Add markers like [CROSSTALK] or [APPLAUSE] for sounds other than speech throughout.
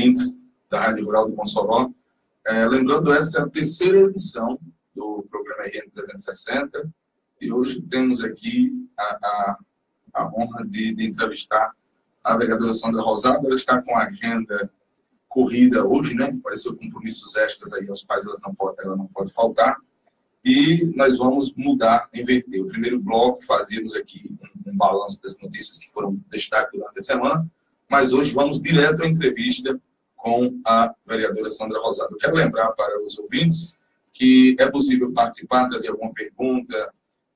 ouvintes da Rádio Rural do Mossoró. É, lembrando, essa é a terceira edição do programa RN 360 e hoje temos aqui a, a, a honra de, de, entrevistar a vereadora Sandra Rosado. Ela está com a agenda corrida hoje, né? Apareceu compromissos extras aí aos quais ela não pode, ela não pode faltar. E nós vamos mudar, inverter. O primeiro bloco fazíamos aqui um, um balanço das notícias que foram destaque durante a semana, mas hoje vamos direto à entrevista com a vereadora Sandra Rosado. Eu quero lembrar para os ouvintes que é possível participar, trazer alguma pergunta,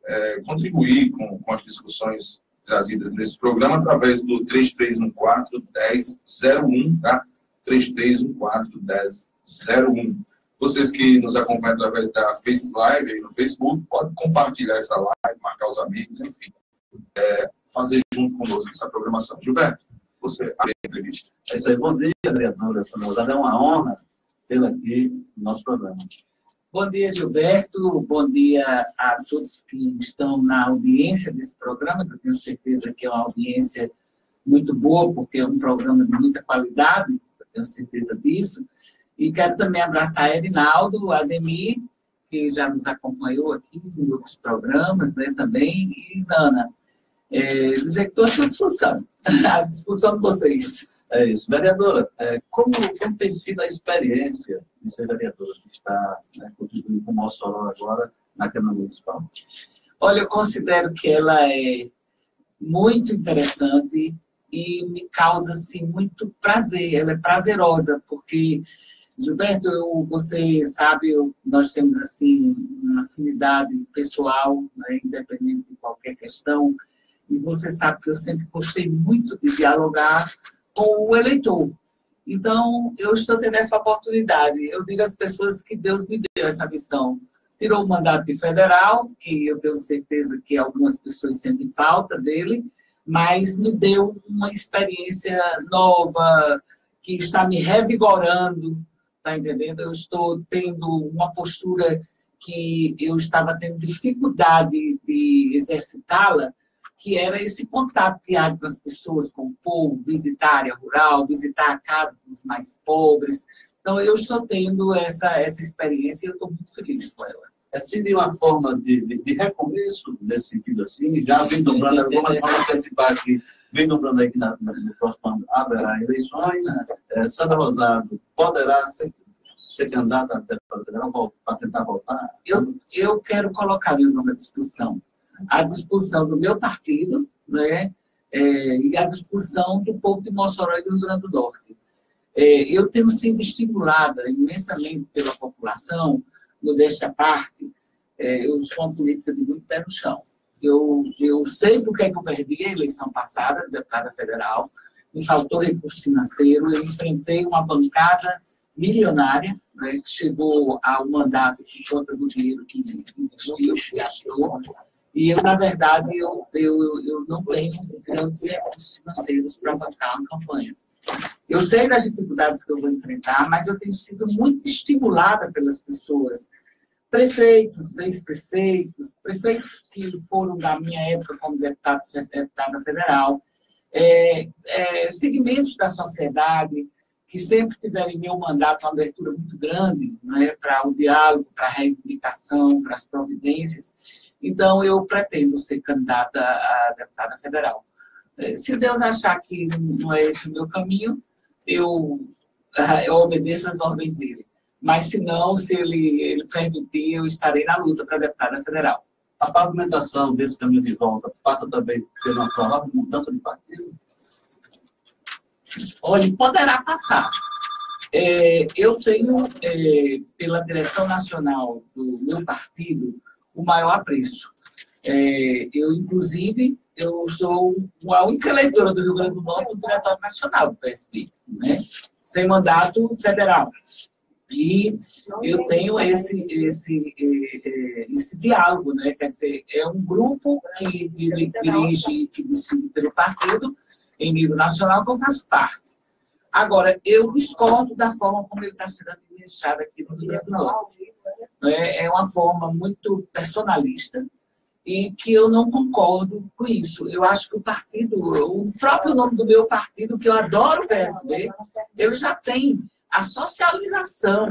é, contribuir com, com as discussões trazidas nesse programa através do 3314-1001, tá? 3314-1001. Vocês que nos acompanham através da Face Live aí no Facebook, podem compartilhar essa live, marcar os amigos, enfim, é, fazer junto conosco essa programação. Gilberto, você a entrevista. É isso aí. Bom dia, vereadora. É uma honra tê-la aqui no nosso programa. Bom dia, Gilberto. Bom dia a todos que estão na audiência desse programa, que eu tenho certeza que é uma audiência muito boa, porque é um programa de muita qualidade, eu tenho certeza disso. E quero também abraçar a Erinaldo, a Ademir, que já nos acompanhou aqui em outros programas né, também, e Isana. É, estou à disposição, à disposição de vocês. É isso. Vereadora, é, como, como tem sido a experiência de ser vereadora, que está né, contribuindo com o Mossoró agora na Câmara Municipal? Olha, eu considero que ela é muito interessante e me causa assim, muito prazer. Ela é prazerosa, porque, Gilberto, eu, você sabe, eu, nós temos assim uma afinidade pessoal, né, independente de qualquer questão, e você sabe que eu sempre gostei muito de dialogar com o eleitor. Então, eu estou tendo essa oportunidade. Eu digo às pessoas que Deus me deu essa missão. Tirou o mandato de federal, que eu tenho certeza que algumas pessoas sentem falta dele, mas me deu uma experiência nova, que está me revigorando, tá entendendo? Eu estou tendo uma postura que eu estava tendo dificuldade de exercitá-la, que era esse contato diário com as pessoas, com o povo, visitar a área rural, visitar a casa dos mais pobres. Então, eu estou tendo essa, essa experiência e eu estou muito feliz com ela. É, seria uma forma de, de, de, recomeço nesse sentido assim, já vem dobrando, vamos, vamos antecipar aqui, vem dobrando aqui na, no próximo ano, haverá eleições, é, Santa Rosado poderá ser, ser candidata para tentar voltar? Eu, eu quero colocar meu nome à discussão à disposição do meu partido, né, é, e à disposição do povo de Mossoró e do Rio Grande do Norte. É, eu tenho sido estimulada imensamente pela população, modéstia à parte, é, eu sou uma política de muito pé no chão. Eu, eu sei por que, é que eu perdi a eleição passada, deputada federal, me faltou recurso financeiro, eu enfrentei uma bancada milionária, né, que chegou ao mandato por conta do dinheiro que investiu, que gastou, e eu, na verdade, eu, eu, eu não tenho grandes recursos financeiros para bancar uma campanha. Eu sei das dificuldades que eu vou enfrentar, mas eu tenho sido muito estimulada pelas pessoas, prefeitos, ex-prefeitos, prefeitos que foram da minha época como deputado, deputada federal, é, é, segmentos da sociedade que sempre tiveram em meu mandato uma abertura muito grande né, para o diálogo, para a reivindicação, para as providências. Então, eu pretendo ser candidata a deputada federal. É, se Deus achar que não é esse o meu caminho, eu, eu obedeço as ordens dele. Mas, se não, se ele, ele permitir, eu estarei na luta para deputada federal. A pavimentação desse caminho de volta passa também pela provável mudança de partido? Olha, poderá passar. É, eu tenho, é, pela direção nacional do meu partido, o maior apreço. É, eu, inclusive, eu sou a única eleitora do Rio Grande do Norte do Diretório Nacional do PSB, né? sem mandato federal. E eu tenho esse, esse, é, é, esse diálogo, né? quer dizer, é um grupo que dirige, que decide pelo partido em nível nacional, que eu faço parte. Agora, eu discordo da forma como ele está sendo administrado aqui no Rio Grande do Norte. É, é uma forma muito personalista e que eu não concordo com isso. Eu acho que o partido, o próprio nome do meu partido, que eu adoro o PSB, ele já tem a socialização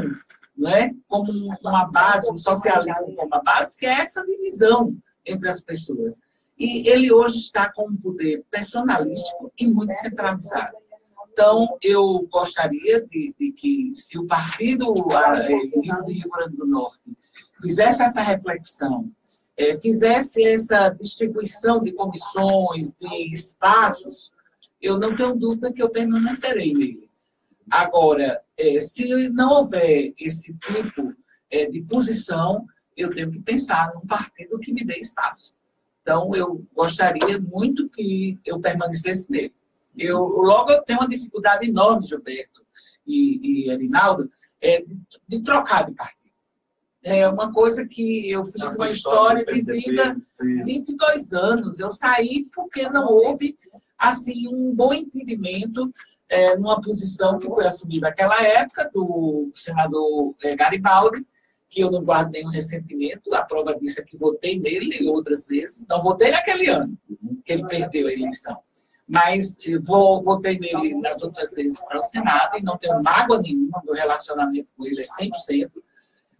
né, como uma base, o socialismo como uma base, que é essa divisão entre as pessoas. E ele hoje está com um poder personalístico e muito centralizado. Então, eu gostaria de, de que, se o Partido Livre do Rio Grande do Norte fizesse essa reflexão, é, fizesse essa distribuição de comissões, de espaços, eu não tenho dúvida que eu permanecerei nele. Agora, é, se não houver esse tipo é, de posição, eu tenho que pensar num partido que me dê espaço. Então, eu gostaria muito que eu permanecesse nele. Eu, logo, eu tenho uma dificuldade enorme, Gilberto e, e Arinaldo, é, de, de trocar de partido. É uma coisa que eu fiz uma história de vida 22 anos. Eu saí porque não houve assim um bom entendimento é, numa posição que foi assumida naquela época do senador é, Garibaldi, que eu não guardo nenhum ressentimento. A prova disso é que votei nele outras vezes. Não votei naquele ano, que ele perdeu a eleição. Mas vou, votei nele nas outras vezes para o Senado e não tenho mágoa nenhuma. Meu relacionamento com ele é 100%.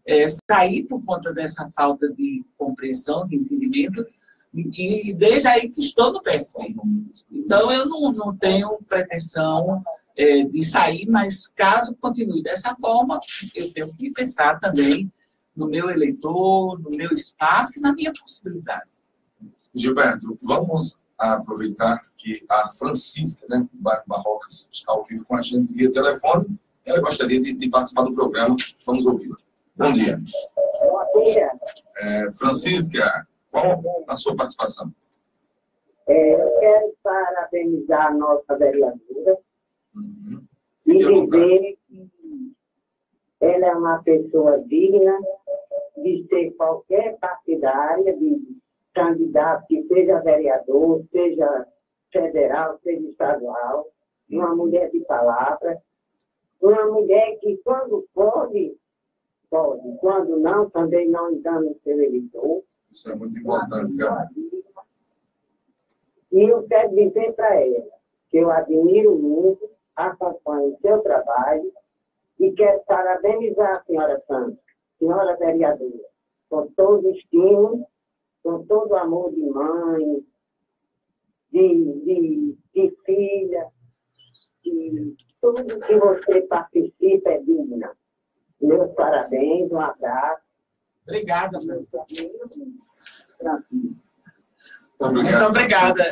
É, saí por conta dessa falta de compreensão, de entendimento, e desde aí que estou no PSB. Então, eu não, não tenho pretensão é, de sair, mas caso continue dessa forma, eu tenho que pensar também no meu eleitor, no meu espaço e na minha possibilidade. Gilberto, vamos aproveitar que a Francisca, né, do bairro Barrocas, está ao vivo com a gente via telefone. Ela gostaria de, de participar do programa. Vamos ouvi-la. Bom dia. Bom dia. É, Francisca, qual a sua participação? É, eu quero parabenizar a nossa vereadora uhum. e dizer que ela é uma pessoa digna de ser qualquer partidária, de candidato que seja vereador, seja federal, seja estadual, uma mulher de palavra, uma mulher que quando pode, pode, quando não, também não engana o seu eleitor. Isso é muito importante, cara. E eu quero dizer para ela que eu admiro muito, acompanho o seu trabalho e quero parabenizar a senhora Santos, senhora vereadora, com todo o estímulo com todo o amor de mãe, de, de, de filha, de tudo que você participa é digna. Meus parabéns, um abraço. Obrigada, Francisco. Muito obrigada.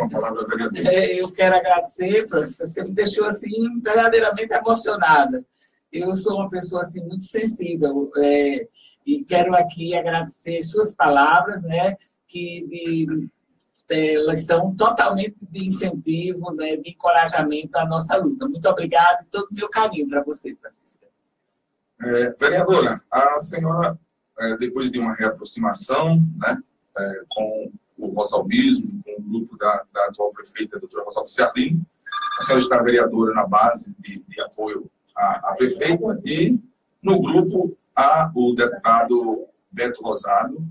É, eu quero agradecer. Você me deixou assim verdadeiramente emocionada. Eu sou uma pessoa assim muito sensível é, e quero aqui agradecer suas palavras, né? Que de, é, elas são totalmente de incentivo, né, de encorajamento à nossa luta. Muito obrigada e todo o meu carinho para você, Francisca. É, vereadora, a senhora, é, depois de uma reaproximação né, é, com o Rosalbismo, com o grupo da, da atual prefeita, doutora Rosalba Ciardini, a senhora está vereadora na base de, de apoio à, à, prefeita e no grupo há o deputado Beto Rosado,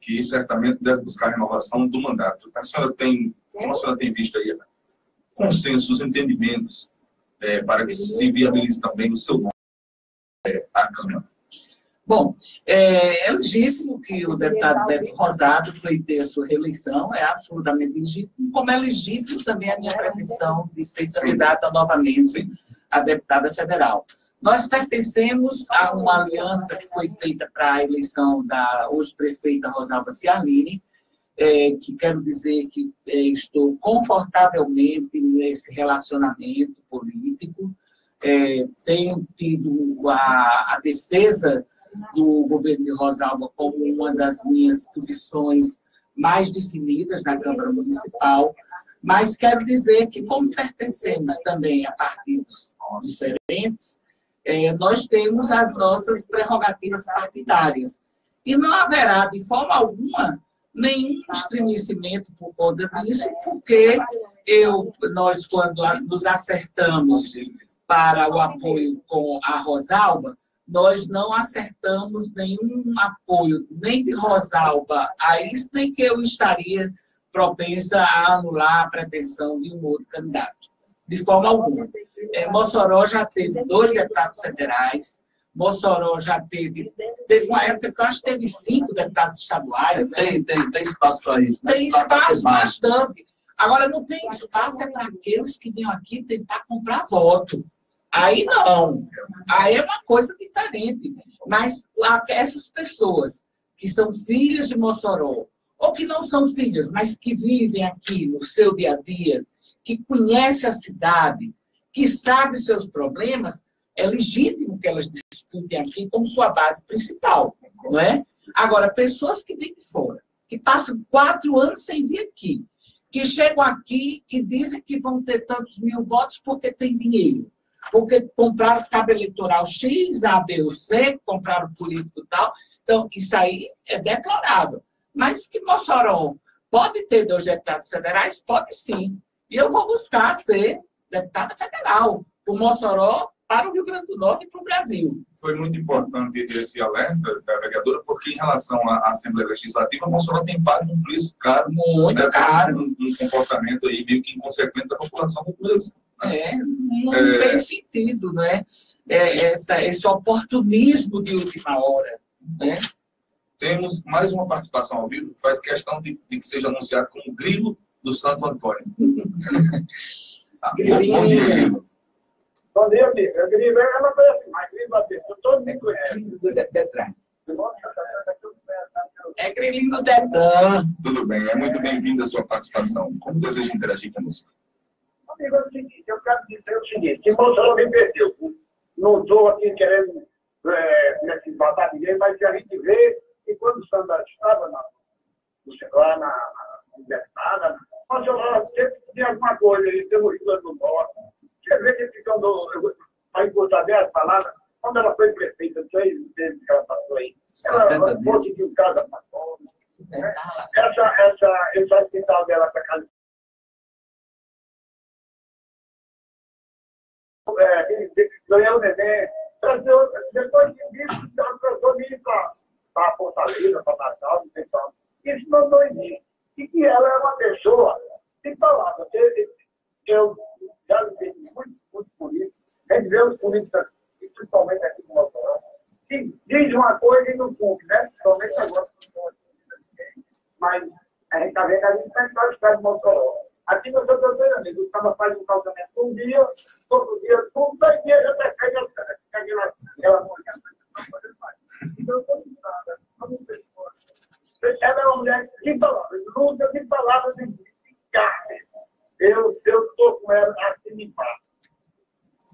que certamente deve buscar a renovação do mandato. A senhora tem, como a senhora tem visto aí, consensos, entendimentos, é, para que se viabilize também o seu nome é, à Câmara? Bom, é, é, legítimo que o deputado Beto Rosado foi ter a sua reeleição, é absolutamente legítimo, como é legítimo também a minha pretensão de ser candidata novamente a deputada federal. Nós pertencemos a uma aliança que foi feita para a eleição da hoje prefeita Rosalba Ciarline, é, que quero dizer que é, estou confortavelmente nesse relacionamento político, é, tenho tido a, a defesa do governo de Rosalba como uma das minhas posições mais definidas na Câmara Municipal, mas quero dizer que, como pertencemos também a partidos diferentes, é, nós temos as nossas prerrogativas partidárias. E não haverá, de forma alguma, nenhum estremecimento por conta disso, porque eu, nós, quando nos acertamos para o apoio com a Rosalba, nós não acertamos nenhum apoio, nem de Rosalba a isso, nem que eu estaria propensa a anular a pretensão de um outro candidato. De forma alguma. É, Mossoró já teve dois deputados federais, Mossoró já teve. Teve uma época que eu acho que teve cinco deputados estaduais. Né? Tem, tem, tem espaço para isso. Né? Tem espaço bastante. Agora, não tem espaço é para aqueles que vinham aqui tentar comprar voto. Aí não. Aí é uma coisa diferente. Mas essas pessoas que são filhas de Mossoró, ou que não são filhas, mas que vivem aqui no seu dia a dia, que conhecem a cidade, que sabem seus problemas, é legítimo que elas discutem aqui como sua base principal, não é? Agora, pessoas que vêm de fora, que passam quatro anos sem vir aqui, que chegam aqui e dizem que vão ter tantos mil votos porque tem dinheiro, porque compraram cabo eleitoral X, A, B ou C, compraram político tal. Então, isso aí é deplorável. Mas que Mossoró pode ter dois deputados federais? Pode sim. E eu vou buscar ser deputada federal, por Mossoró para o Rio Grande do Norte e para o Brasil. Foi muito importante esse alerta da vereadora, porque em relação à Assembleia Legislativa, Mossoró tem pago um preço caro. Muito né, caro. Um, um, comportamento aí meio que inconsequente da população do Brasil. Né? É, não é... tem sentido, né? É, essa, esse oportunismo de última hora, né? Temos mais uma participação ao vivo, faz questão de, de que seja anunciado como grilo do Santo Antônio. [LAUGHS] ah, bom dia, grilo. Bom dia, amigo. Queria ver, eu não conheço mais, bater. Todo mundo conhece. É Grilinho do Detran. Tudo bem, é muito bem-vinda a sua participação. Como deseja interagir conosco? Amigo, é o seguinte, eu quero dizer o seguinte, que Bolsonaro me perdeu. Não estou aqui querendo é, matar ninguém, mas que a gente vê que quando o Sandra estava na, lá na, na universidade, Bolsonaro sempre tinha alguma coisa, ele tem Grande do Norte, você vê que quando a encurtar as palavras, quando ela foi prefeita, seis vezes que ela passou aí, ela conseguiu casa para fora. Né? Essa, essa, esse hospital dela para casa. É, ganhou o neném. Depois de isso, ela ir para Fortaleza, para Natal, não sei. Isso não, não existe. E que ela é uma pessoa, sem palavras. Eu já vi muito, muito político, a gente vê os políticos, principalmente aqui no Mossoró, que diz uma coisa e não cumpre, né? Principalmente agora, mas a gente está vendo a gente está em estado de Mossoró. Aqui no Santo Antônio, amigo, o cara faz um casamento um dia, todo dia, tudo, dois dias já está caindo aquela, mulher. Então, vamos ver. Ela é uma mulher de palavras, luta de palavras de carne eu estou com ela assim embaixo.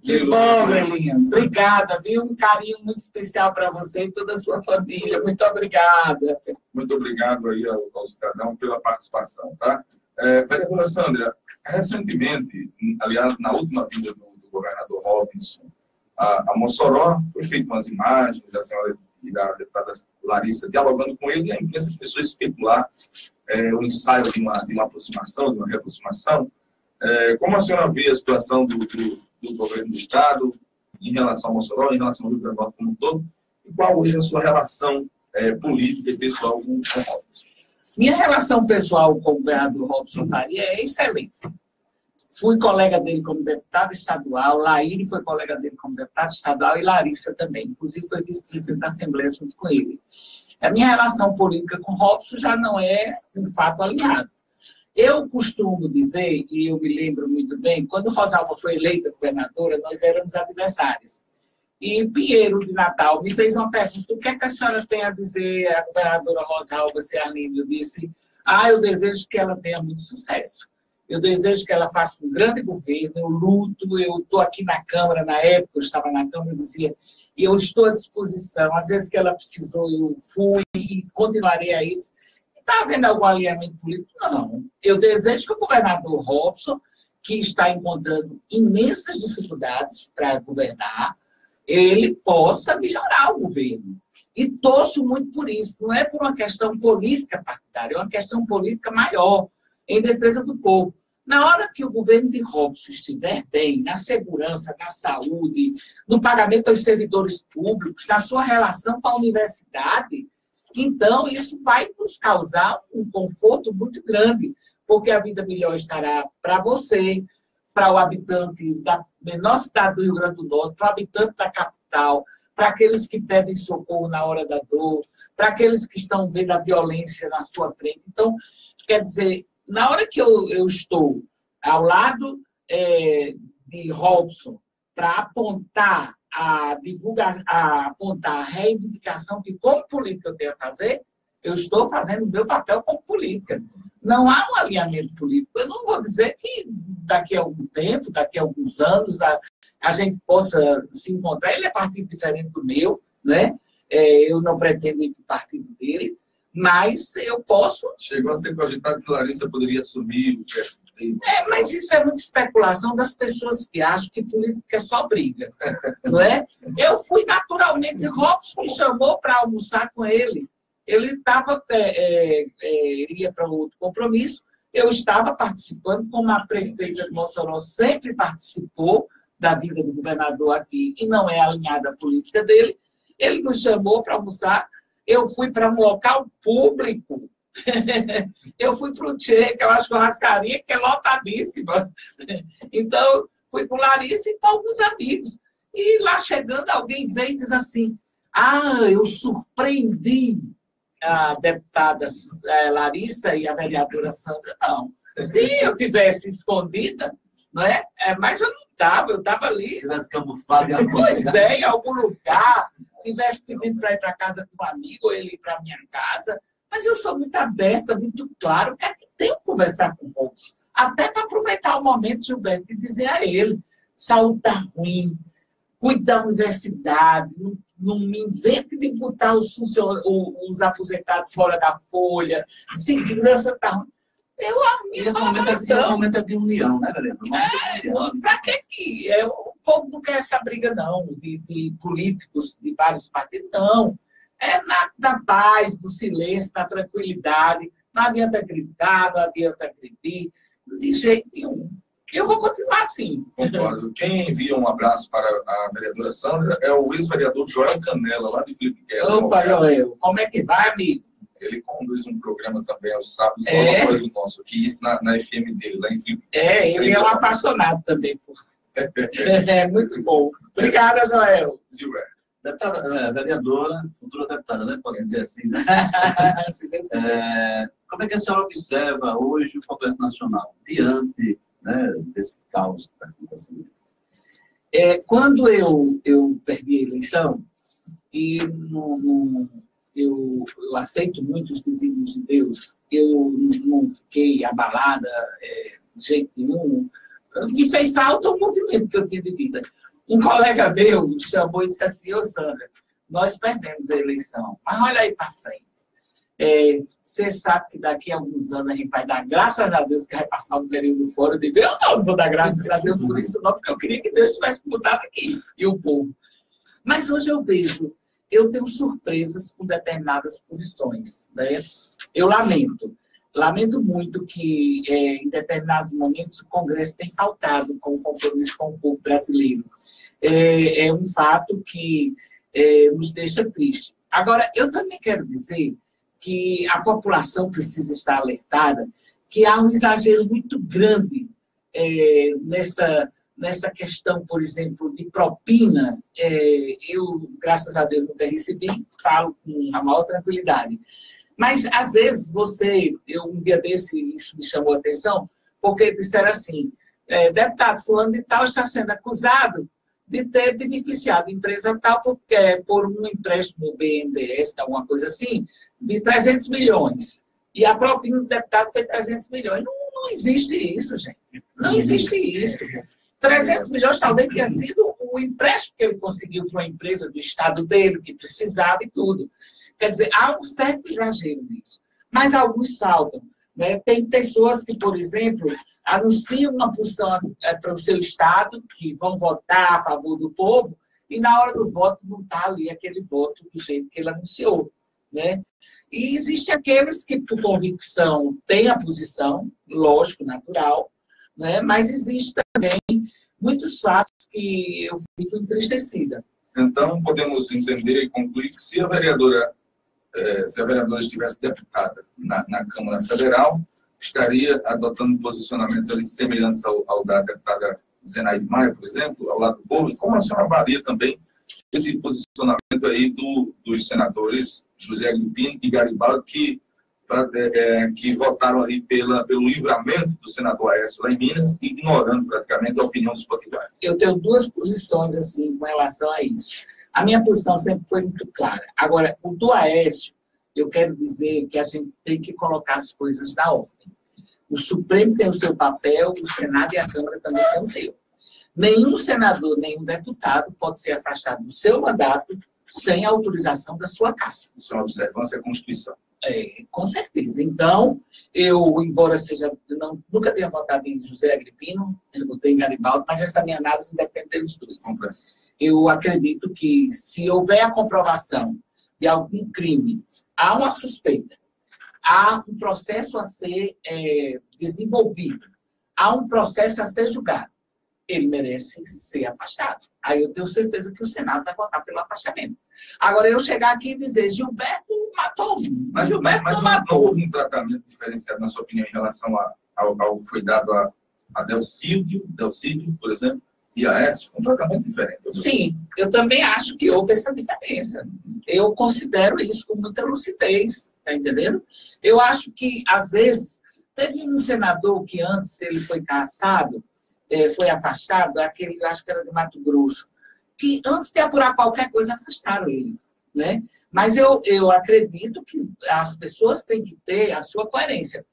Que bom, Belinha. Obrigada, viu? Um carinho muito especial para você e toda a sua família. Muito obrigada. Muito obrigado aí ao, ao cidadão pela participação, tá? É, vereadora Sandra, recentemente, aliás, na última vinda do, do governador Robinson, a, a, Mossoró, foi feita umas imagens da senhora e da deputada Larissa dialogando com ele e a imprensa começou a especular é, o ensaio de uma, de uma aproximação, de uma reaproximação. É, como a senhora vê a situação do, do, do, governo do Estado em relação ao Mossoró, em relação ao Rio Grande do Norte como um todo, e qual hoje é a sua relação é, política e pessoal com o Robson? Minha relação pessoal com o governador Robson Faria é excelente. Fui colega dele como deputado estadual, Laíre foi colega dele como deputado estadual e Larissa também. Inclusive, foi vice-presidente da Assembleia junto com ele. A minha relação política com Robson já não é um fato alinhado. Eu costumo dizer, e eu me lembro muito bem, quando Rosalba foi eleita governadora, nós éramos adversários. E Pinheiro de Natal me fez uma pergunta: o que, é que a senhora tem a dizer à governadora Rosalba Ciarlini? Eu disse: ah, eu desejo que ela tenha muito sucesso. Eu desejo que ela faça um grande governo. Eu luto, eu estou aqui na Câmara, na época eu estava na Câmara, eu dizia: eu estou à disposição. Às vezes que ela precisou, eu fui e continuarei a isso. Está havendo algum alinhamento político? Não. Eu desejo que o governador Robson, que está encontrando imensas dificuldades para governar, ele possa melhorar o governo. E torço muito por isso. Não é por uma questão política partidária, é uma questão política maior, em defesa do povo. Na hora que o governo de Robson estiver bem, na segurança, na saúde, no pagamento aos servidores públicos, na sua relação com a universidade, então isso vai nos causar um conforto muito grande, porque a vida melhor estará para você, para o habitante da menor cidade do Rio Grande do Norte, para o habitante da capital, para aqueles que pedem socorro na hora da dor, para aqueles que estão vendo a violência na sua frente. Então, quer dizer, na hora que eu, eu estou ao lado é, de Robson para apontar a divulgar, a apontar a reivindicação que como política eu tenho a fazer, eu estou fazendo o meu papel como política. Não há um alinhamento político. Eu não vou dizer que daqui a algum tempo, daqui a alguns anos, a, a gente possa se encontrar. Ele é partido diferente do meu, né? É, eu não pretendo ir para o partido dele, mas eu posso. Chegou a ser cogitado que Larissa poderia assumir o PSD. É, mas isso é muita especulação das pessoas que acham que política é só briga, não é? Eu fui naturalmente, Robson me chamou para almoçar com ele. Ele estava, é, é, é, ia para outro compromisso, eu estava participando, como a prefeita de Mossoró sempre participou da vida do governador aqui, e não é alinhada à política dele, ele nos chamou para almoçar eu fui para um local público. [LAUGHS] eu fui para o Tchê, que é uma churrascaria que é lotadíssima. [LAUGHS] então, fui com Larissa e com alguns amigos. E lá chegando, alguém veio e diz assim: Ah, eu surpreendi a deputada eh, Larissa e a vereadora Sandra. Não. Se eu tivesse escondida, não é? é mas eu não estava, eu estava ali. Se tivesse camuflado em algum Pois lugar. é, em algum lugar tivesse pedindo para ir para casa com um amigo, ou ele ir para minha casa. Mas eu sou muito aberta, muito claro. Quer que tenho que conversar com o moço. Até para aproveitar o momento, Gilberto, e dizer a ele: saúde está ruim, cuide da universidade, não, não me invente de botar os, os aposentados fora da folha, segurança está ruim. Eu, a minha esse momento, é, esse momento é de união, né, galera? É, para que que... É, o povo não quer essa briga, não, de, de políticos de vários partidos, não. É na, na paz, no silêncio, na tranquilidade. Não adianta gritar, não adianta agredir, de jeito nenhum. Eu vou continuar assim. Concordo. Quem envia um abraço para a vereadora Sandra é o ex-vereador Joel Canela, lá de Felipe Guerra. Opa, Joel, como é que vai, amigo? ele conduz um programa também aos sábados, é. logo após o nosso, que isso na, na FM dele, lá em Filipe. É, ele é um apaixonado também. Por... é, muito bom. Obrigada, Joel. Deputada, é, vereadora, futura deputada, né? Pode dizer assim, né? [LAUGHS] é, como é que a senhora observa hoje o Congresso Nacional diante né, desse caos que está acontecendo? É, quando eu, eu perdi a eleição, e no, no eu, eu aceito muito os desígnios de Deus, eu não fiquei abalada é, de jeito nenhum. Me fez falta o movimento que eu tinha de vida. Um colega meu me chamou e disse assim: Ô Sandra, nós perdemos a eleição, mas olha aí para frente. É, você sabe que daqui a alguns anos a gente vai dar graças a Deus que vai passar um período fora. Eu digo, eu não vou dar graças a Deus por isso, não, porque eu queria que Deus tivesse mudado aqui e o povo. Mas hoje eu vejo eu tenho surpresas com determinadas posições. Né? Eu lamento, lamento muito que é, em determinados momentos o Congresso tem faltado com o compromisso com o povo brasileiro. É, é um fato que é, nos deixa triste. Agora, eu também quero dizer que a população precisa estar alertada que há um exagero muito grande é, nessa nessa questão, por exemplo, de propina, é, eu, graças a Deus, nunca recebi, falo com a maior tranquilidade. Mas, às vezes, você, eu um dia desse, isso me chamou a atenção, porque disseram assim, é, deputado fulano de tal está sendo acusado de ter beneficiado a empresa tal porque, é, por um empréstimo BNDES, alguma coisa assim, de 300 milhões. E a propina do deputado foi 300 milhões. Não, não existe isso, gente. Não existe isso. 300 milhões talvez tenha sido o empréstimo que ele conseguiu para uma empresa do estado dele, que precisava e tudo. Quer dizer, há um certo exagero nisso. Mas alguns faltam. Né? Tem pessoas que, por exemplo, anunciam uma posição é, para o seu estado, que vão votar a favor do povo, e na hora do voto não está ali aquele voto do jeito que ele anunciou. Né? E existem aqueles que, por convicção, têm a posição, lógico, natural, né? mas existe também muitos fatos que eu fico entristecida. Então, podemos entender e concluir que se a vereadora, eh, se a vereadora estivesse deputada na, na Câmara Federal, estaria adotando posicionamentos ali semelhantes ao, ao da deputada Zenaide Maia, por exemplo, ao lado do povo, e como a senhora avalia também esse posicionamento aí do, dos senadores José Agripino e Garibaldi, que, pra, é, que votaram ali pela, pelo livramento do senador Aécio lá em Minas, ignorando praticamente a opinião dos potiguares. Eu tenho duas posições, assim, com relação a isso. A minha posição sempre foi muito clara. Agora, o do Aécio, eu quero dizer que a gente tem que colocar as coisas na ordem. O Supremo tem o seu papel, o Senado e a Câmara também têm o seu. Nenhum senador, nenhum deputado pode ser afastado do seu mandato sem autorização da sua casa. Isso é uma observância à Constituição. É, com certeza. Então, eu, embora seja, não, nunca tenha votado em José Agripino, eu votei em Garibaldi, mas essa minha análise depende deles dois. Eu acredito que se houver a comprovação de algum crime, há uma suspeita, há um processo a ser é, desenvolvido, há um processo a ser julgado ele merece ser afastado. Aí eu tenho certeza que o Senado vai votar pelo afastamento. Agora, eu chegar aqui e dizer, Gilberto matou. Mas, Gilberto mas, mas não houve um tratamento diferenciado, na sua opinião, em relação a, ao, ao que foi dado a, a Delcídio, Delcídio, por exemplo, e a S, um tratamento diferente. Sim, eu também acho que houve essa diferença. Eu considero isso com muita lucidez, tá entendendo? Eu acho que, às vezes, teve um senador que antes ele foi caçado, é, foi afastado, aquele, acho que era de Mato Grosso, que antes de apurar qualquer coisa, afastaram ele. Né? Mas eu, eu acredito que as pessoas têm que ter a sua coerência.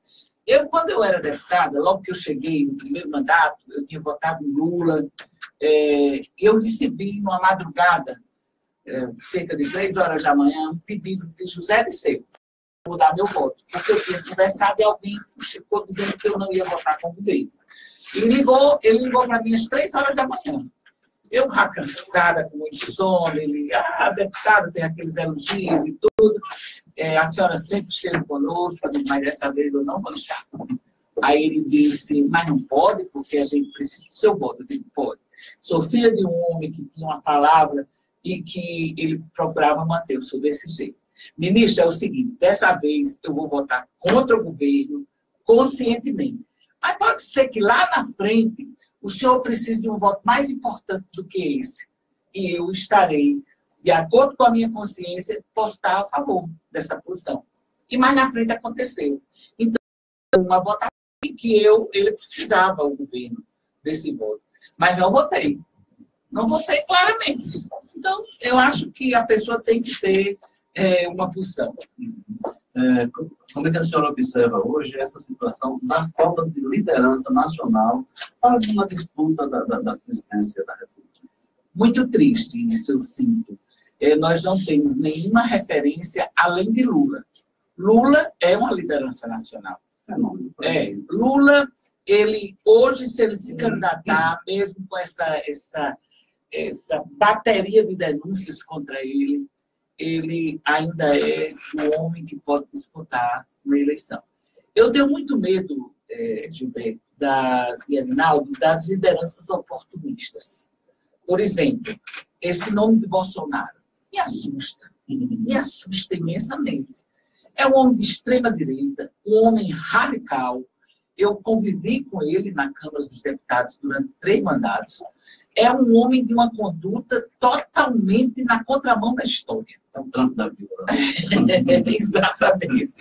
Eu, quando eu era deputada, logo que eu cheguei no primeiro mandato, eu tinha votado em Lula, é, eu recebi numa madrugada, é, cerca de três horas da manhã, um pedido de José de Seco mudar meu voto, porque eu tinha conversado e alguém ficou dizendo que eu não ia votar com o governo. E ligou, ele ligou para mim às três horas da manhã. Eu já cansada, com muito sono, ele, ah, deputado, tem aqueles elogios e tudo. É, a senhora sempre esteve conosco, mas dessa vez eu não vou estar. Aí ele disse, mas não pode, porque a gente precisa do seu voto. Eu disse, pode. Sou filha de um homem que tinha uma palavra e que ele procurava manter. Eu sou desse jeito. Ministro, é o seguinte, dessa vez eu vou votar contra o governo conscientemente. Mas pode ser que lá na frente o senhor precise de um voto mais importante do que esse. E eu estarei, de acordo com a minha consciência, posso estar a favor dessa posição. E mais na frente aconteceu. Então, uma votação que eu, ele precisava, o governo, desse voto. Mas não votei. Não votei claramente. Então, eu acho que a pessoa tem que ter é, uma posição. É, como é que a senhora observa hoje essa situação da falta de liderança nacional para uma disputa da, da, da, presidência da República? Muito triste isso, eu sinto. É, nós não temos nenhuma referência além de Lula. Lula é uma liderança nacional. É, Lula, ele hoje, se ele se candidatar, mesmo com essa, essa, essa bateria de denúncias contra ele, ele ainda é o homem que pode disputar uma eleição. Eu tenho muito medo, é, Gilberto, das, e Aguinaldo, das lideranças oportunistas. Por exemplo, esse nome de Bolsonaro me assusta, me assusta imensamente. É um homem de extrema direita, um homem radical. Eu convivi com ele na Câmara dos Deputados durante três mandatos. É um homem de uma conduta totalmente na contramão da história é um trampo da vida. [LAUGHS] exatamente,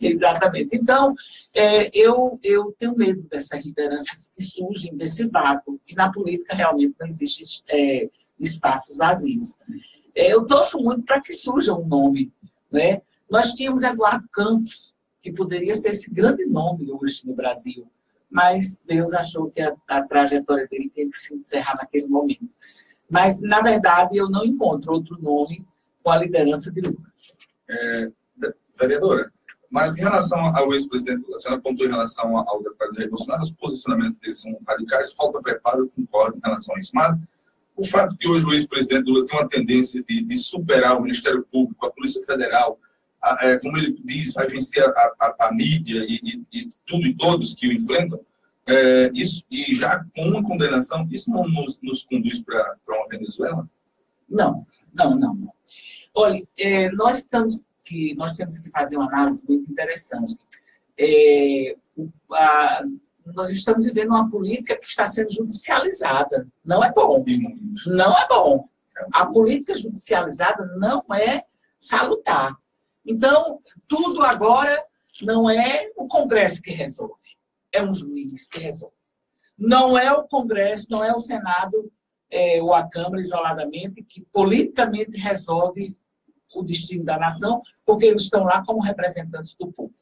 exatamente. Então, é, eu, eu tenho medo dessas lideranças que surgem desse vácuo, que na política realmente não existe é, espaços vazios. É, eu torço muito para que surja um nome. Né? Nós tínhamos Eduardo Campos, que poderia ser esse grande nome hoje no Brasil, mas Deus achou que a, a trajetória dele tinha que se encerrar naquele momento. Mas, na verdade, eu não encontro outro nome com a liderança de Lula. É, vereadora, mas em relação ao ex-presidente Lula, a senhora apontou em relação ao deputado Jair Bolsonaro, os posicionamentos dele são radicais, falta preparo, concordo em relação a isso. Mas o fato que hoje o ex-presidente Lula tem uma tendência de, de, superar o Ministério Público, a Polícia Federal, a, é, como ele diz, vai vencer a, a, a mídia e, e, e, tudo e todos que o enfrentam, É, isso, e já com uma condenação, isso não nos, nos conduz para uma Venezuela? Não, não, não. Olha, é, nós, estamos que, nós temos que fazer uma análise muito interessante. É, a, nós estamos vivendo uma política que está sendo judicializada. Não é bom. Não é bom. A política judicializada não é salutar. Então, tudo agora não é o Congresso que resolve é um juiz que resolve. Não é o Congresso, não é o Senado é, ou a Câmara isoladamente que politicamente resolve o destino da nação, porque eles estão lá como representantes do povo.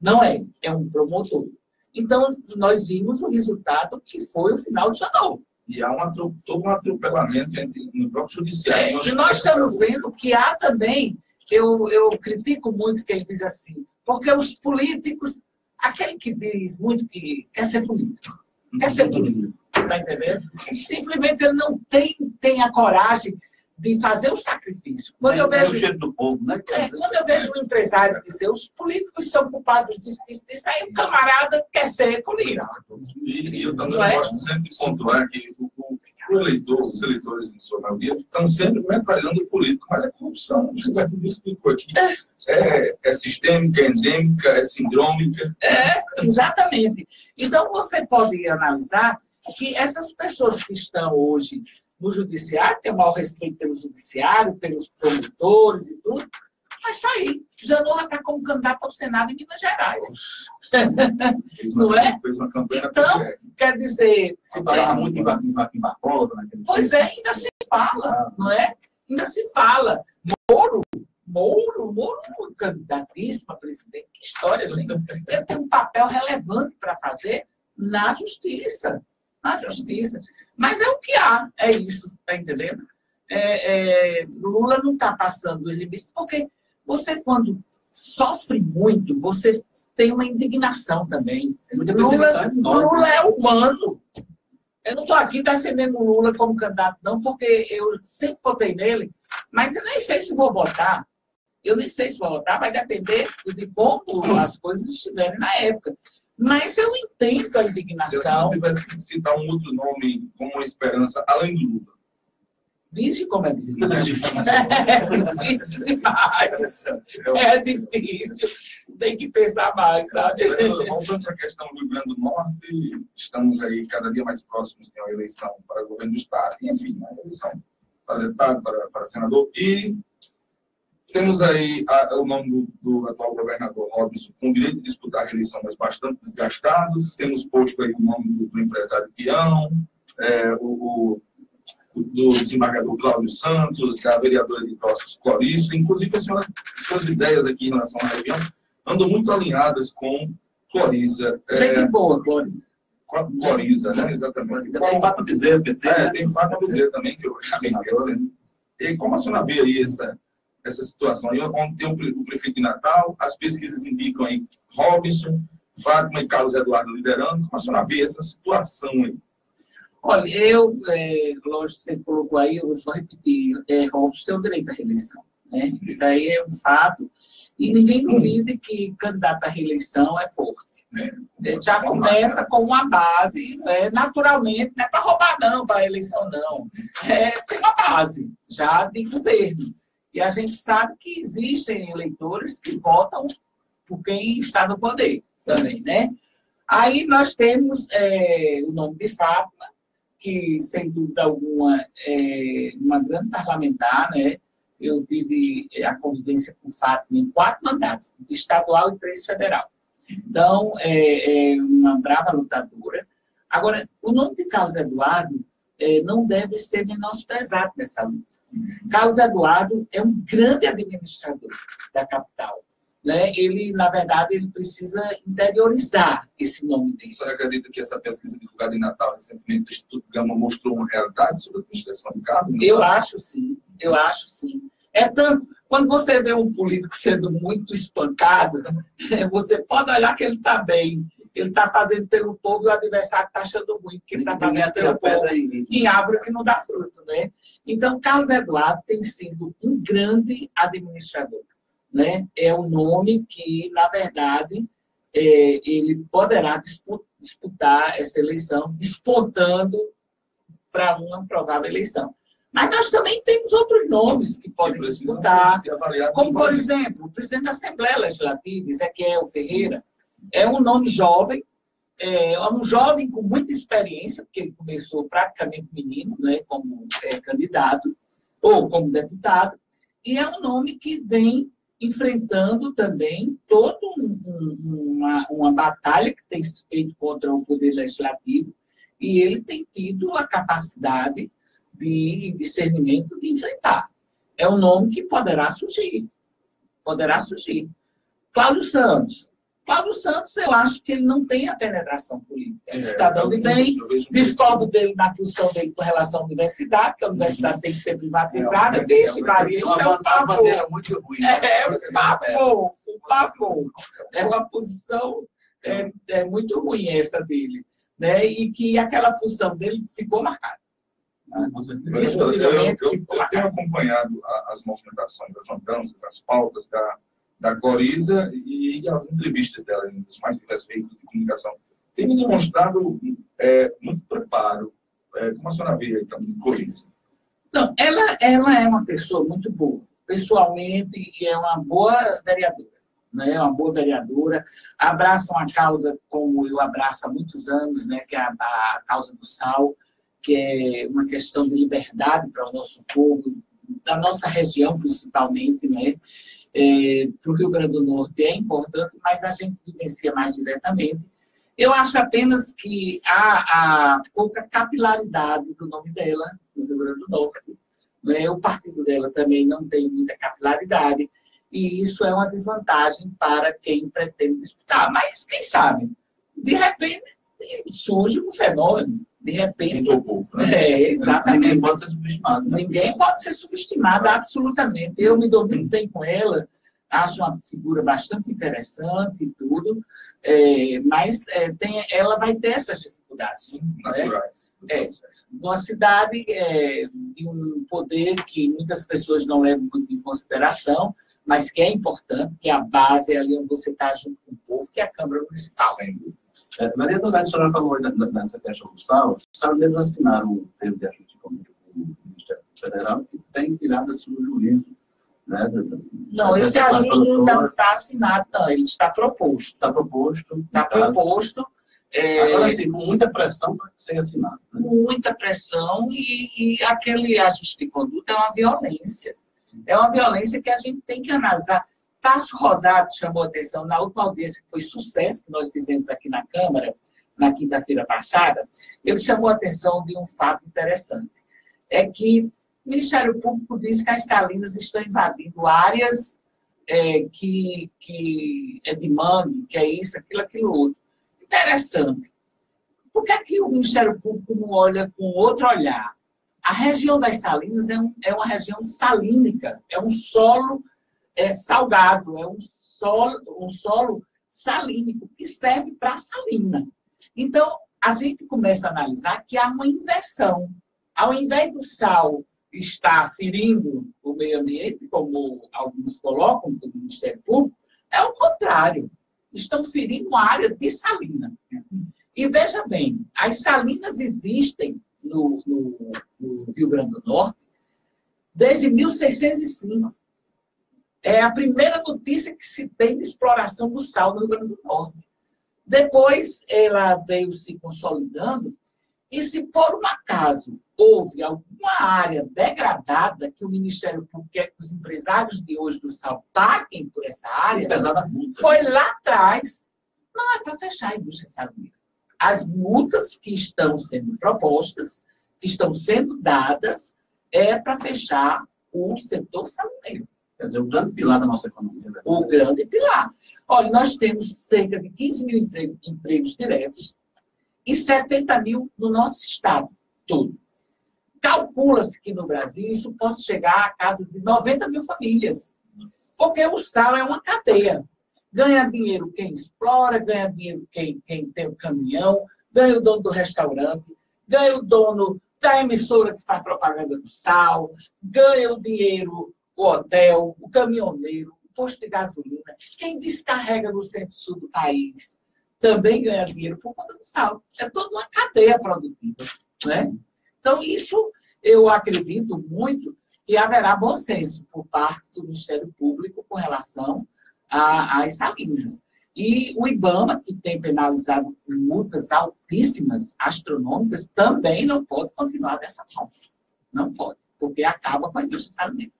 Não é, é um promotor. Então, nós vimos o resultado que foi o final de janeiro. E há um, todo um atropelamento entre, no próprio judiciário. É, e nós estamos vendo que há também, eu, eu critico muito que ele diz assim, porque os políticos Aquele que diz muito que quer ser político, quer ser político, está entendendo? Simplesmente ele não tem, tem a coragem de fazer o sacrifício. Quando é, eu vejo é o do povo, né? É, quando eu vejo um empresário dizer os políticos são culpados disso, disso, disso aí o camarada quer ser político. E, eu também é? gosto sempre de pontuar que o, o eleitor, os eleitores, em sua maioria, estão sempre metralhando o político, mas é corrupção. O Gilberto me explicou aqui. É, é sistêmica, é endêmica, é sindrômica. É, exatamente. Então, você pode analisar que essas pessoas que estão hoje no judiciário, tem o maior respeito pelo judiciário, pelos promotores e tudo, mas está aí. Janora está como candidato ao Senado em Minas Gerais. não é? Fez uma campanha então, quer dizer. Se falava muito em Joaquim Barbosa naquele Pois é, ainda se fala, não é? Ainda se fala. Moro, Moro, Moro, candidatíssimo a presidente. Que história, gente. Ele tem um papel relevante para fazer na justiça. Na justiça. Mas é o que há, é isso, está entendendo? É, é, Lula não está passando os limites, porque você, quando sofre muito, você tem uma indignação também. Lula, Lula é humano. Eu não estou aqui defendendo o Lula como candidato, não, porque eu sempre votei nele, mas eu nem sei se vou votar. Eu nem sei se vou votar, vai depender de como as coisas estiverem na época. Mas eu entendo a indignação. Se eu tivesse que citar um outro nome como esperança, além do Lula, Virgem como é difícil. É difícil demais. [LAUGHS] É difícil. Tem que pensar mais, sabe? Voltando para a questão do Rio Grande do Norte, estamos aí cada dia mais próximos de uma eleição para o governo do Estado. enfim, uma eleição para deputado, para, para senador. E temos aí a, o nome do, do, atual governador Robson com direito de disputar a reeleição, mas bastante desgastado. Temos posto aí o nome do, do empresário Tião, é, o, o do desembargador Cláudio Santos, da vereadora de Crossos Clorício, inclusive a senhora, suas ideias aqui em relação à região andam muito alinhadas com Clorisa. É, boa, Clorisa. Clorisa, né? Exatamente. Tem Fato Bezerra, PT. É, tem Fato Bezerra também, que eu acabei esquecendo. E como a senhora vê aí essa, essa situação? Aí, onde tem o prefeito de Natal, as pesquisas indicam aí Robinson, Fátima e Carlos Eduardo liderando. Como a senhora vê essa situação aí? Olha, eu, é, lógico, você colocou aí, eu só repetir, é, Robson tem o direito à reeleição. Né? Isso aí é um fato. E ninguém duvida que candidato à reeleição é forte. É, já começa com uma base, né? naturalmente, não é para roubar, não, para a eleição, não. É, tem uma base já de governo. E a gente sabe que existem eleitores que votam por quem está no poder também, né? Aí nós temos é, o nome de Fátima, que, sem dúvida alguma, é uma grande parlamentar, né? Eu tive é, a convivência com Fátima em quatro mandatos, de estadual e três federal. Então, é, é uma brava lutadora. Agora, o nome de Carlos Eduardo é, não deve ser menosprezado nessa luta. Carlos Eduardo é um grande administrador da capital né, ele, na verdade, ele precisa interiorizar esse nome dele. A senhora acredita que essa pesquisa divulgada em Natal recentemente do Instituto Gama mostrou uma realidade sobre a administração do cargo? Eu acho sim, eu acho sim. É tanto, quando você vê um político sendo muito espancado, [LAUGHS] você pode olhar que ele está bem, ele está fazendo pelo povo e o adversário está achando ruim, porque ele está fazendo pelo povo em árvore que não dá fruto, né? Então, Carlos Eduardo tem sido um grande administrador né, é o nome que, na verdade, é, ele poderá disputar essa eleição, despontando para uma provável eleição. Mas nós também temos outros nomes que podem que disputar, como, por exemplo, o presidente da Assembleia Legislativa, Ezequiel Ferreira, é um nome jovem, é um jovem com muita experiência, porque ele começou praticamente menino, né, como é, candidato, ou como deputado, e é um nome que vem enfrentando também toda um, uma, uma batalha que tem se feito contra o poder legislativo, e ele tem tido a capacidade de discernimento de enfrentar. É um nome que poderá surgir. Poderá surgir. Cláudio Santos. Cláudio Santos, eu acho que ele não tem a penetração política. É, cidadão de bem, discordo dele na posição dele com relação à universidade, que a universidade tem que ser privatizada. Deixe, Maria, isso é um papo. muito ruim. É, um papo, um papo. É uma posição é, é muito ruim essa dele. Né? E que aquela posição dele ficou marcada. Eu, eu, eu, tenho acompanhado as movimentações, as mudanças, as pautas da, da Clorisa e as entrevistas dela nos mais diversos veículos de comunicação. Tem me demonstrado é, muito preparo. É, como a senhora vê também, Clorisa? Não, ela, ela é uma pessoa muito boa, pessoalmente, e é uma boa vereadora. Né, uma boa vereadora, abraça uma causa como eu abraço há muitos anos, né, que é a, a causa do sal, que é uma questão de liberdade para o nosso povo, da nossa região principalmente, né? É, para o Rio Grande do Norte é importante, mas a gente vivencia mais diretamente. Eu acho apenas que há, pouca capilaridade do nome dela no Rio Grande do Norte. Né? O partido dela também não tem muita capilaridade, e isso é uma desvantagem para quem pretende disputar. Mas quem sabe, de repente, surge um fenômeno de repente. Povo, né? É, exatamente. Ninguém pode ser subestimado. Né? Ninguém pode ser subestimado, absolutamente. Eu me dou muito bem com ela, acho uma figura bastante interessante e tudo, é, mas é, tem, ela vai ter essas dificuldades. Né? Naturais. Né? É, numa cidade é, de um poder que muitas pessoas não levam muito em consideração, mas que é importante, que é a base é ali onde você está junto com o povo, que é a Câmara Municipal. Sem dúvida. É, Maria a senhora falou nessa questão do sal, sabe, eles assinaram um termo de ajuste econômico com o Ministério Federal que tem tirado assim, o juízo. Né, não, esse ajuste não está assinado, não, ele está proposto. Está proposto. Está proposto. É, Agora sim, com muita pressão para ser assinado. Né? Muita pressão e, e aquele ajuste de conduta é uma violência. É uma violência que a gente tem que analisar Tasso Rosado chamou atenção na última audiência, que foi sucesso que nós fizemos aqui na Câmara, na quinta-feira passada, ele chamou atenção de um fato interessante. É que o Ministério Público diz que as salinas estão invadindo áreas é, que, que é de mangue, que é isso, aquilo, aquilo outro. Interessante. Por que, é que o Ministério Público não olha com outro olhar? A região das salinas é, um, é uma região salínica, é um solo é salgado, é um solo, um solo salínico que serve para salina. Então, a gente começa a analisar que há uma inversão. Ao invés do sal estar ferindo o meio ambiente, como alguns colocam do Ministério Público, é o contrário. Estão ferindo áreas de salina. E veja bem, as salinas existem no, no, no Rio Grande do Norte desde 1605. É a primeira notícia que se tem de exploração do sal no Rio Grande do Norte. Depois, ela veio se consolidando, e se por um acaso houve alguma área degradada que o Ministério Público quer que os empresários de hoje do sal paguem por essa área, foi lá atrás. Não é para fechar a indústria salineira. As multas que estão sendo propostas, que estão sendo dadas, é para fechar o setor salineiro. Quer dizer, o grande pilar da nossa economia. Né? O grande pilar. Olha, nós temos cerca de 15 mil empregos, empregos diretos e 70 mil no nosso estado todo. Calcula-se que no Brasil isso possa chegar à casa de 90 mil famílias. Porque o sal é uma cadeia. Ganha dinheiro quem explora, ganha dinheiro quem, quem tem o caminhão, ganha o dono do restaurante, ganha o dono da emissora que faz propaganda do sal, ganha o dinheiro o hotel, o caminhoneiro, o posto de gasolina, quem descarrega no centro-sul do país, também ganha dinheiro por conta do sal. É toda uma cadeia produtiva. Né? Então, isso eu acredito muito que haverá bom senso por parte do Ministério Público com relação às salinas. E o IBAMA, que tem penalizado multas altíssimas, astronômicas, também não pode continuar dessa forma. Não pode, porque acaba com a indústria salineira.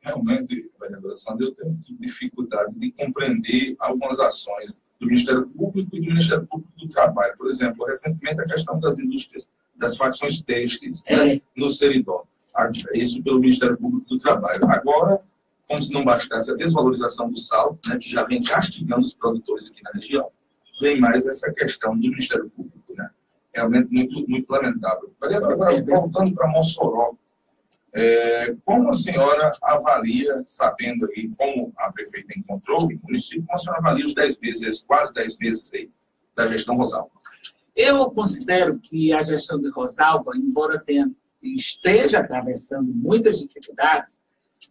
Realmente, vereadora Sandra, eu tenho dificuldade de compreender algumas ações do Ministério Público e do Ministério Público do Trabalho. Por exemplo, recentemente a questão das indústrias, das facções têxteis né, é. no Seridó. Isso pelo Ministério Público do Trabalho. Agora, como se não bastasse a desvalorização do sal, né, que já vem castigando os produtores aqui na região, vem mais essa questão do Ministério Público. Né? Realmente muito, muito lamentável. Agora, voltando para Mossoró, é, como a senhora avalia, sabendo aí como a prefeita encontrou o município, como a senhora avalia os 10 meses, quase 10 meses aí da gestão Rosalba? Eu considero que a gestão de Rosalba, embora tenha, esteja atravessando muitas dificuldades,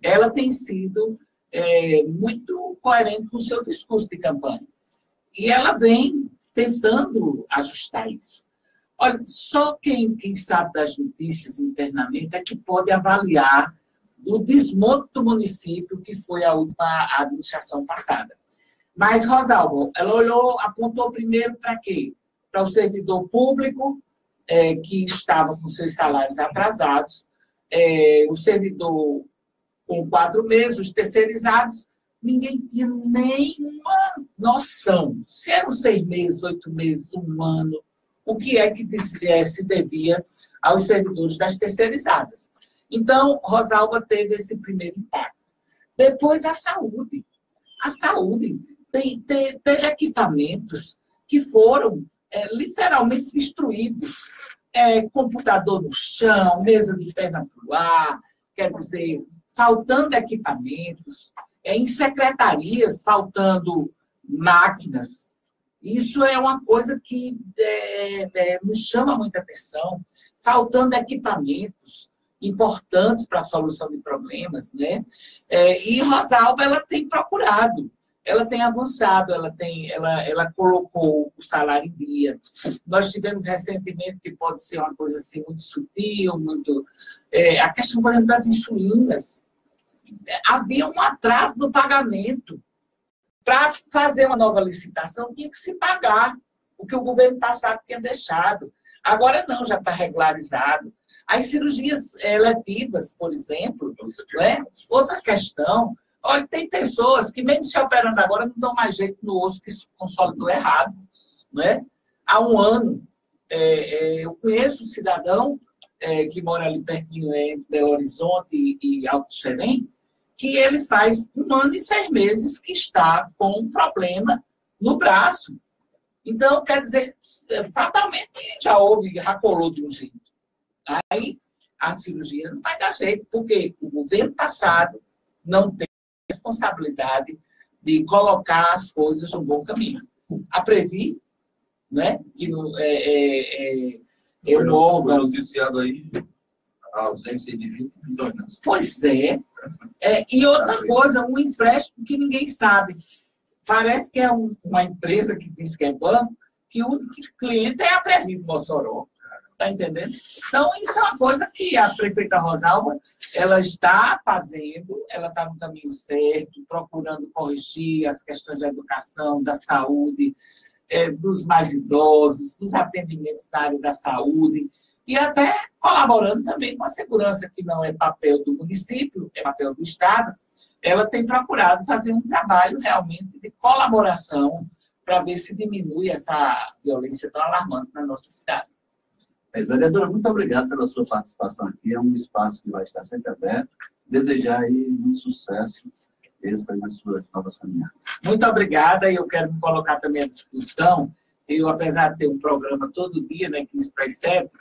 ela tem sido é, muito coerente com o seu discurso de campanha. E ela vem tentando ajustar isso. Olha, só quem, quem sabe das notícias internamente é que pode avaliar o desmonte do município que foi a última administração passada. Mas, Rosalvo, ela olhou, apontou primeiro para quê? Para o servidor público, é, que estava com seus salários atrasados, é, o servidor com quatro meses, os terceirizados, ninguém tinha nenhuma noção. Se eram seis meses, oito meses, um ano, o que é que é, se devia aos servidores das terceirizadas. Então, Rosalba teve esse primeiro impacto. Depois, a saúde. A saúde tem, teve equipamentos que foram é, literalmente destruídos. É, computador no chão, mesa de pesa para o ar, quer dizer, faltando equipamentos, é, em secretarias faltando máquinas. Isso é uma coisa que é, é, nos chama muita atenção, faltando equipamentos importantes para a solução de problemas, né? É, e Rosalba ela tem procurado, ela tem avançado, ela tem, ela, ela colocou o salário em dia. Nós tivemos recentemente que pode ser uma coisa assim muito sutil, muito é, a questão por exemplo das insulinas havia um atraso no pagamento. Para fazer uma nova licitação, tinha que se pagar o que o governo passado tinha deixado. Agora não, já está regularizado. As cirurgias eletivas, por exemplo, né? outra questão. Olha, tem pessoas que, mesmo se operando agora, não dão mais jeito no osso que se consolidou errado. Né? Há um ano, é, é, eu conheço um cidadão é, que mora ali pertinho entre Belo Horizonte e, e Alto Xerém, que ele faz um ano e seis meses que está com um problema no braço. Então, quer dizer, fatalmente já houve, já colou de um jeito. Aí a cirurgia não vai dar jeito, porque o governo passado não tem responsabilidade de colocar as coisas no bom caminho. A Previ, né, que não, é, é, é, é um órgão... noticiado aí a ausência de 20 milhões. Né? Pois é. é. E outra coisa, um empréstimo que ninguém sabe. Parece que é um, uma empresa que diz que é banco, que o cliente é a Prevido Mossoró. Está entendendo? Então, isso é uma coisa que a prefeita Rosalba ela está fazendo, ela está no caminho certo, procurando corrigir as questões da educação, da saúde, é, dos mais idosos, dos atendimentos na área da saúde e até colaborando também com a segurança, que não é papel do município, é papel do Estado, ela tem procurado fazer um trabalho realmente de colaboração para ver se diminui essa violência tão alarmante na nossa cidade. É, vereadora, muito obrigado pela sua participação aqui. É um espaço que vai estar sempre aberto. Desejar aí muito sucesso extra nas suas novas caminhadas. Muito obrigada e eu quero me colocar também à disposição. Eu, apesar de ter um programa todo dia, né, 15 para as 7,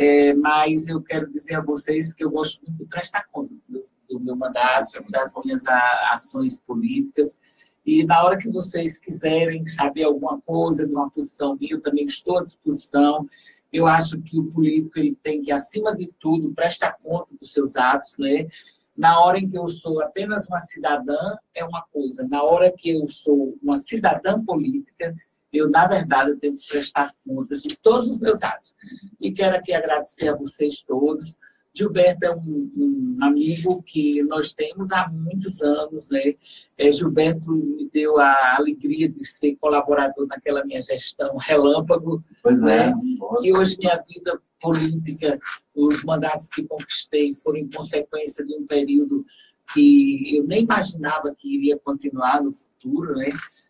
é, mas eu quero dizer a vocês que eu gosto muito de prestar conta do, do meu mandato, das minhas ações políticas. E na hora que vocês quiserem saber alguma coisa de uma posição minha, eu também estou à disposição. Eu acho que o político ele tem que, acima de tudo, prestar conta dos seus atos, né? Na hora em que eu sou apenas uma cidadã, é uma coisa. Na hora que eu sou uma cidadã política, eu, na verdade, eu tenho que prestar contas de todos os meus atos. E quero aqui agradecer a vocês todos. Gilberto é um, um, amigo que nós temos há muitos anos, né? É, Gilberto me deu a alegria de ser colaborador naquela minha gestão relâmpago, pois né? É. E hoje minha vida política, os mandatos que conquistei foram em consequência de um período que eu nem imaginava que iria continuar no futuro, né?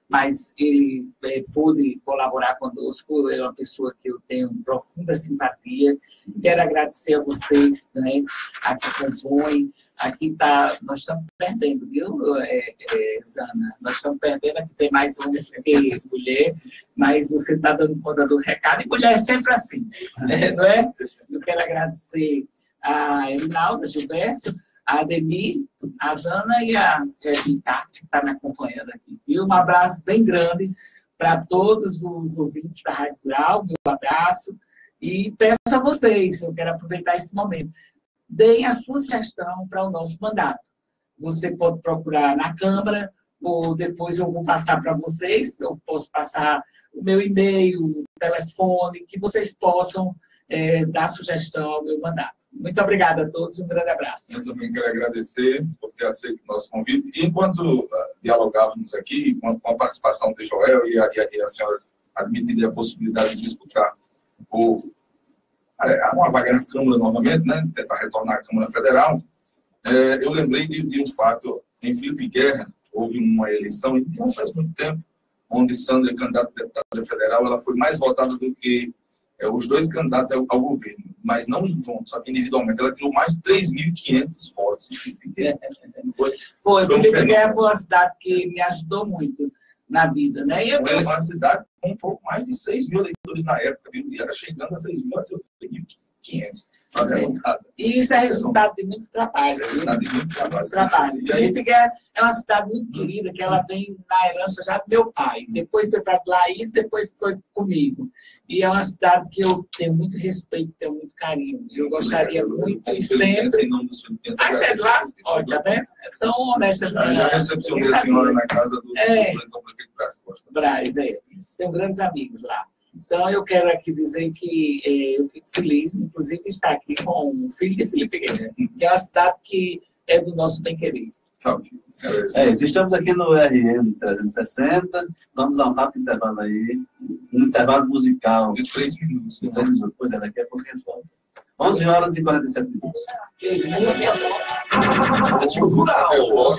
Mas ele é, pôde colaborar conosco, é uma pessoa que eu tenho profunda simpatia. Quero agradecer a vocês, né, a que compõem. Aqui tá, nós estamos perdendo, viu, é, é, Zana? Nós estamos perdendo, aqui tem mais um que mulher, mas você está dando conta do recado, e mulher é sempre assim, [LAUGHS] né, não é? Eu quero agradecer a Rinalda Gilberto, a Ademir, a Jana e a Ricardo, que está me acompanhando aqui. E um abraço bem grande para todos os ouvintes da Rádio Rural, meu abraço. E peço a vocês, eu quero aproveitar esse momento, deem a sua sugestão para o nosso mandato. Você pode procurar na Câmara, ou depois eu vou passar para vocês, eu posso passar o meu e-mail, o telefone, que vocês possam é, dar sugestão ao meu mandato. Muito obrigada a todos, um grande abraço. Eu também quero agradecer por ter aceito o nosso convite. E enquanto uh, dialogávamos aqui, com a participação de Joel e a, e a, senhora admitiria a possibilidade de disputar o, uma vaga na Câmara novamente, né, tentar retornar à Câmara Federal, é, eu lembrei de, de, um fato. Em Felipe Guerra, houve uma eleição, não faz muito tempo, onde Sandra, candidata a deputada federal, ela foi mais votada do que é, os dois candidatos ao, governo, mas não juntos, individualmente. Ela tirou mais de 3.500 votos. Foi, foi, foi Guerra foi uma cidade que me ajudou muito na vida. Né? E foi uma cidade com um pouco mais de 6 mil eleitores na época, viu? e era chegando a 6 mil até 3.500. E isso é resultado de muito trabalho. É resultado de muito trabalho. trabalho. E aí, Figueira é uma cidade muito querida, que ela vem na herança já do meu pai. Depois foi para lá e depois foi comigo. E é uma cidade que eu tenho muito respeito, tenho muito carinho. Eu gostaria muito e sempre. Ah, você é de lá? Olha, tá vendo? É tão honesta. Já, já recepcionei a senhora na casa do, é, do prefeito Braz Costa. Braz, é. Tenho grandes amigos lá. Então, eu quero aqui dizer que eh, eu fico feliz, inclusive, de estar aqui com o filho de Felipe Guerreiro, que é uma cidade que é do nosso bem-querido. É, estamos aqui no RM 360, vamos a um rápido intervalo aí, um intervalo musical. De três minutos. De três minutos, pois é, daqui a pouco a gente volta. 11 horas e 47 minutos. Rádio Rural.